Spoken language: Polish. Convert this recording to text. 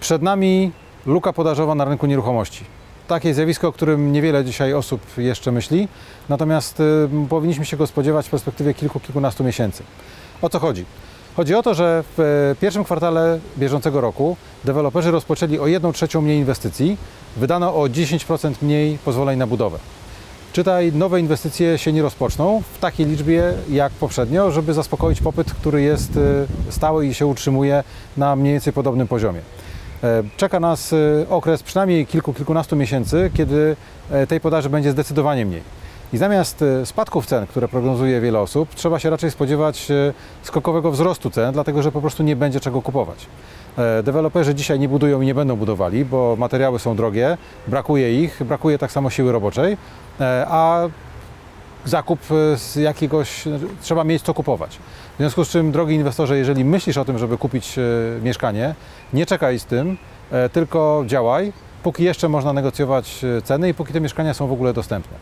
Przed nami luka podażowa na rynku nieruchomości. Takie zjawisko, o którym niewiele dzisiaj osób jeszcze myśli, natomiast y, powinniśmy się go spodziewać w perspektywie kilku, kilkunastu miesięcy. O co chodzi? Chodzi o to, że w e, pierwszym kwartale bieżącego roku deweloperzy rozpoczęli o 1 trzecią mniej inwestycji, wydano o 10% mniej pozwoleń na budowę. Czytaj, nowe inwestycje się nie rozpoczną w takiej liczbie jak poprzednio, żeby zaspokoić popyt, który jest e, stały i się utrzymuje na mniej więcej podobnym poziomie. E, Czeka nas e, okres przynajmniej kilku, kilkunastu miesięcy, kiedy e, tej podaży będzie zdecydowanie mniej. I zamiast spadków cen, które prognozuje wiele osób, trzeba się raczej spodziewać skokowego wzrostu cen, dlatego że po prostu nie będzie czego kupować. Deweloperzy dzisiaj nie budują i nie będą budowali, bo materiały są drogie, brakuje ich, brakuje tak samo siły roboczej, a zakup e, z jakiegoś, trzeba mieć co kupować. W związku z czym, drogi inwestorze, jeżeli myślisz o tym, żeby kupić e, mieszkanie, nie czekaj z tym, e, tylko działaj, póki jeszcze można negocjować ceny i póki te mieszkania są w ogóle dostępne.